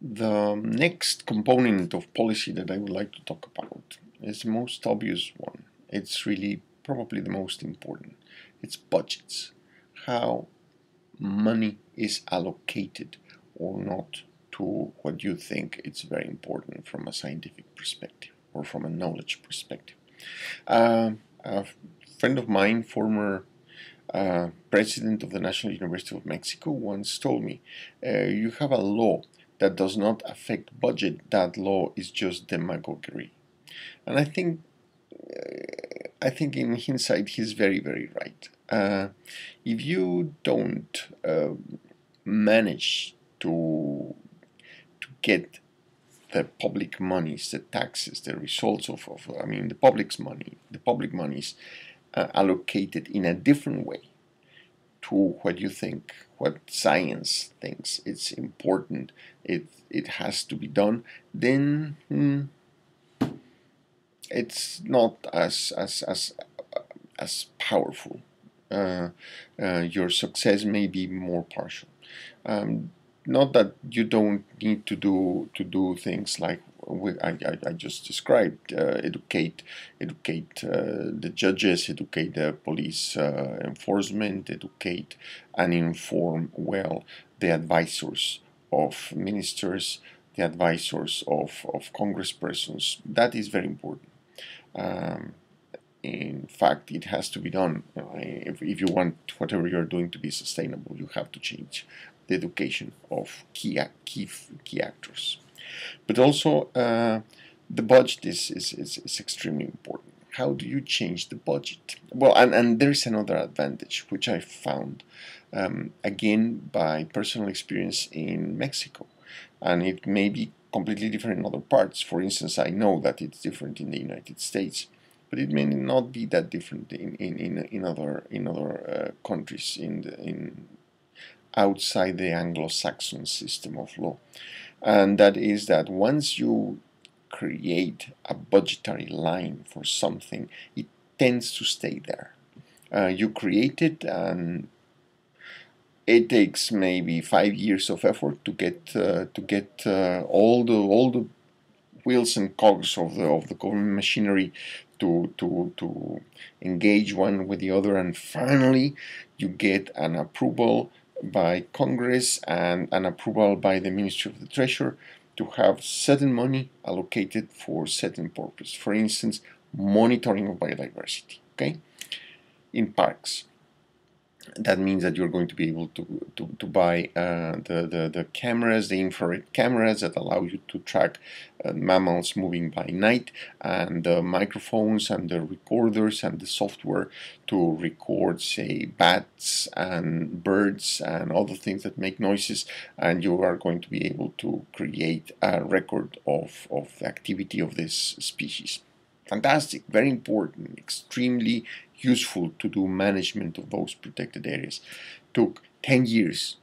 The next component of policy that I would like to talk about is the most obvious one. It's really probably the most important. It's budgets. How money is allocated or not to what you think it's very important from a scientific perspective or from a knowledge perspective. Uh, a friend of mine, former uh, president of the National University of Mexico, once told me, uh, you have a law that does not affect budget, that law is just demagoguery. And I think, uh, I think in hindsight, he's very, very right. Uh, if you don't uh, manage to to get the public monies, the taxes, the results of, of I mean, the public's money, the public monies uh, allocated in a different way to what you think, what science thinks it's important, it it has to be done, then hmm, it's not as as as as powerful. Uh, uh, your success may be more partial. Um, not that you don't need to do to do things like I, I, I just described uh, educate educate uh, the judges educate the police uh, enforcement educate and inform well the advisors of ministers the advisors of, of congresspersons. That is very important. Um, in fact it has to be done. If, if you want whatever you're doing to be sustainable you have to change the education of key, key, key actors. But also, uh, the budget is, is, is, is, extremely important. How do you change the budget? Well, and, and there is another advantage, which I found um, again by personal experience in Mexico. And it may be completely different in other parts. For instance, I know that it's different in the United States but it may not be that different in, in, in, in other in other uh, countries in the, in outside the Anglo-Saxon system of law. And that is that once you create a budgetary line for something, it tends to stay there. Uh, you create it and it takes maybe five years of effort to get uh, to get uh, all the all the wheels and cogs of the of the government machinery to to to engage one with the other and finally you get an approval by Congress and an approval by the Ministry of the Treasury to have certain money allocated for certain purpose. For instance, monitoring of biodiversity, okay, in parks that means that you're going to be able to, to, to buy uh, the, the, the cameras, the infrared cameras that allow you to track uh, mammals moving by night, and the microphones and the recorders and the software to record, say, bats and birds and other things that make noises, and you are going to be able to create a record of, of the activity of this species. Fantastic, very important, extremely useful to do management of those protected areas. Took 10 years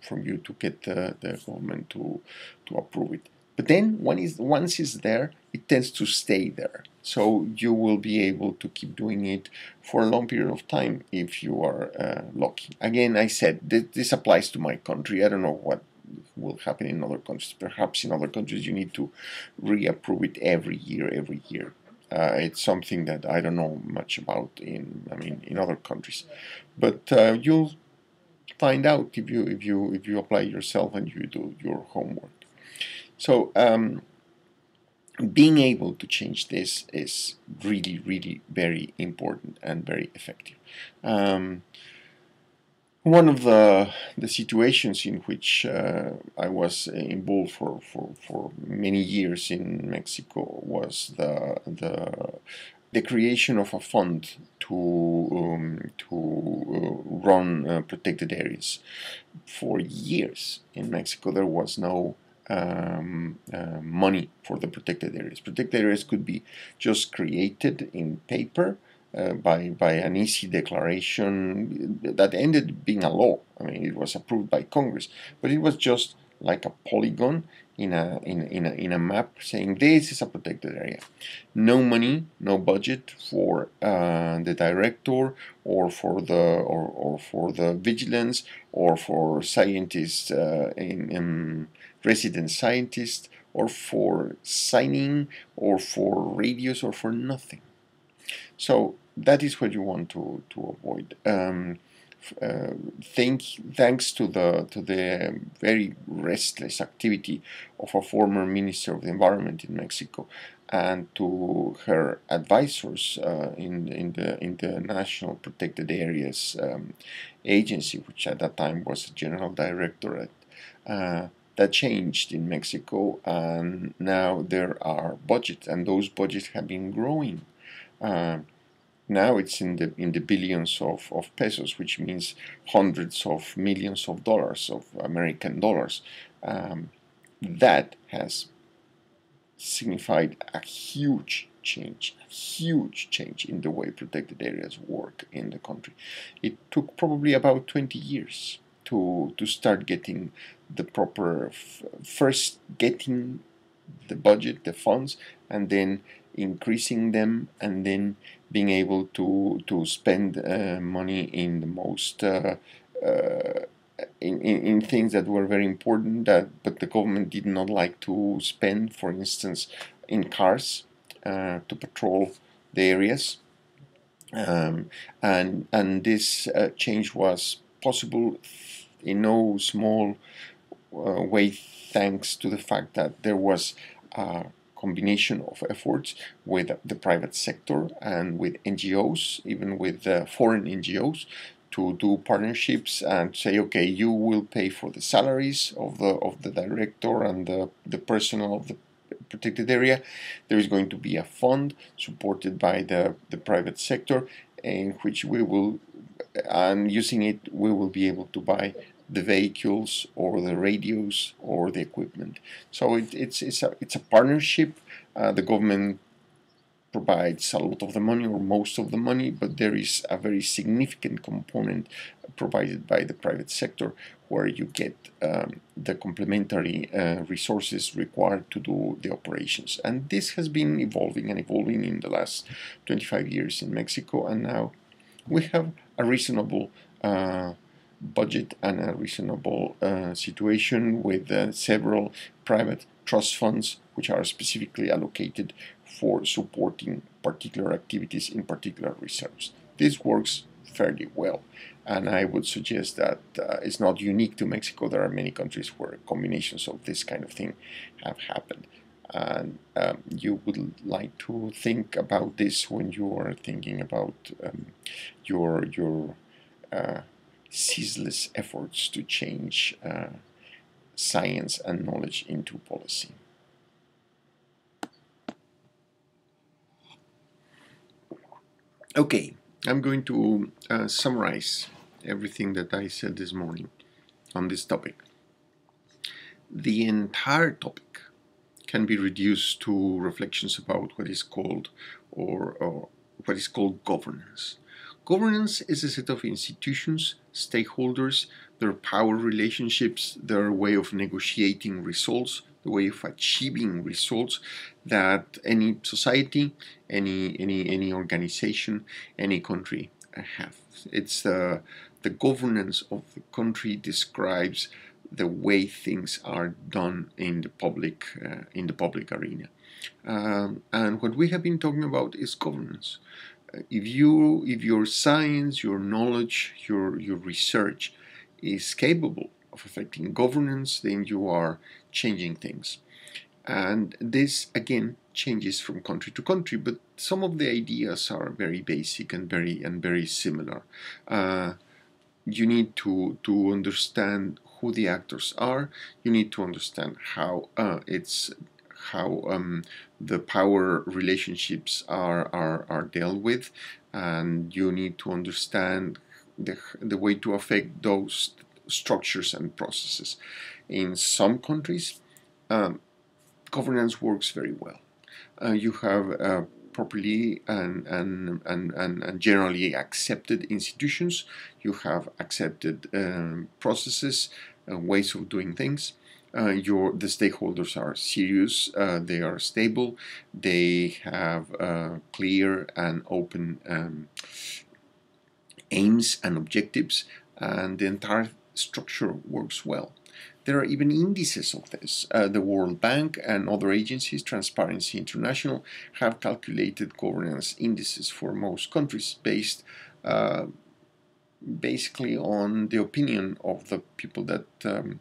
from you to get the, the government to, to approve it. But then once it's there, it tends to stay there. So you will be able to keep doing it for a long period of time if you are uh, lucky. Again, I said th this applies to my country. I don't know what will happen in other countries. Perhaps in other countries you need to reapprove it every year, every year. Uh, it's something that I don't know much about in I mean in other countries, but uh, you'll find out if you if you if you apply yourself and you do your homework. So um, being able to change this is really really very important and very effective. Um, one of the the situations in which uh, I was involved for, for, for many years in Mexico was the the the creation of a fund to um, to uh, run uh, protected areas. For years in Mexico, there was no um, uh, money for the protected areas. Protected areas could be just created in paper uh, by by an easy declaration that ended being a law. I mean, it was approved by Congress, but it was just like a polygon in a, in, in, a, in a map saying this is a protected area. No money, no budget for uh, the director or for the or, or for the vigilance or for scientists uh, in, resident scientists or for signing or for radios or for nothing. So that is what you want to, to avoid. Um, uh, thank, thanks to the to the very restless activity of a former minister of the environment in Mexico and to her advisors uh, in in the in the National Protected Areas um, Agency, which at that time was a general directorate. Uh, that changed in Mexico, and now there are budgets, and those budgets have been growing. Uh, now it's in the in the billions of, of pesos, which means hundreds of millions of dollars of American dollars. Um, that has signified a huge change, a huge change in the way protected areas work in the country. It took probably about 20 years to to start getting the proper first getting the budget, the funds, and then increasing them, and then being able to to spend uh, money in the most uh, uh, in, in, in, things that were very important that but the government did not like to spend for instance in cars uh, to patrol the areas. Um, and and this uh, change was possible in no small uh, way thanks to the fact that there was combination of efforts with the private sector and with NGOs, even with uh, foreign NGOs, to do partnerships and say, okay, you will pay for the salaries of the of the director and the, the personnel of the protected area. There is going to be a fund supported by the, the private sector in which we will, and using it, we will be able to buy the vehicles or the radios or the equipment. So it, it's, it's, a, it's a partnership. Uh, the government provides a lot of the money or most of the money, but there is a very significant component provided by the private sector where you get um, the complementary uh, resources required to do the operations. And this has been evolving and evolving in the last 25 years in Mexico, and now we have a reasonable uh, budget and a reasonable uh, situation with uh, several private trust funds which are specifically allocated for supporting particular activities in particular reserves. This works fairly well and I would suggest that uh, it's not unique to Mexico. There are many countries where combinations of this kind of thing have happened and um, you would like to think about this when you are thinking about um, your your uh, ceaseless efforts to change uh, science and knowledge into policy. Okay, I'm going to uh, summarize everything that I said this morning on this topic. The entire topic can be reduced to reflections about what is called or, or what is called governance. Governance is a set of institutions, stakeholders, their power relationships, their way of negotiating results, the way of achieving results that any society, any any any organization, any country have. It's uh, the governance of the country describes the way things are done in the public uh, in the public arena. Um, and what we have been talking about is governance if you if your science your knowledge your your research is capable of affecting governance then you are changing things. And this again changes from country to country but some of the ideas are very basic and very and very similar. Uh, you need to to understand who the actors are. You need to understand how uh, it's how um, the power relationships are, are, are dealt with and you need to understand the, the way to affect those structures and processes. In some countries, um, governance works very well. Uh, you have uh, properly and, and, and, and, generally accepted institutions, you have accepted um, processes, uh, ways of doing things, uh, your the stakeholders are serious, uh, they are stable, they have uh, clear and open um, aims and objectives, and the entire structure works well. There are even indices of this. Uh, the World Bank and other agencies, Transparency International, have calculated governance indices for most countries based uh, basically on the opinion of the people that um,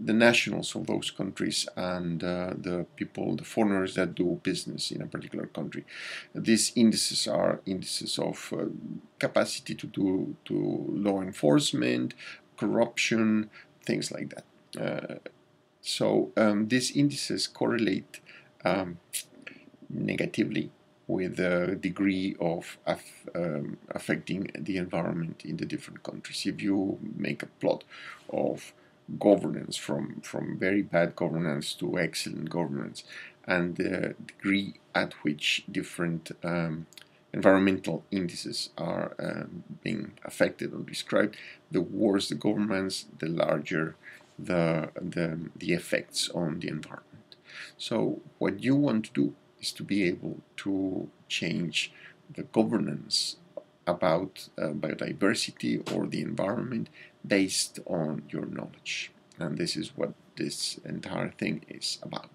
the nationals of those countries and uh, the people, the foreigners that do business in a particular country. These indices are indices of uh, capacity to do to law enforcement, corruption, things like that. Uh, so um, these indices correlate um, negatively with the degree of um, affecting the environment in the different countries. If you make a plot of governance from, from very bad governance to excellent governance and the degree at which different um, environmental indices are um, being affected or described, the worse the governance the larger the, the, the effects on the environment. So what you want to do is to be able to change the governance about uh, biodiversity or the environment based on your knowledge. And this is what this entire thing is about.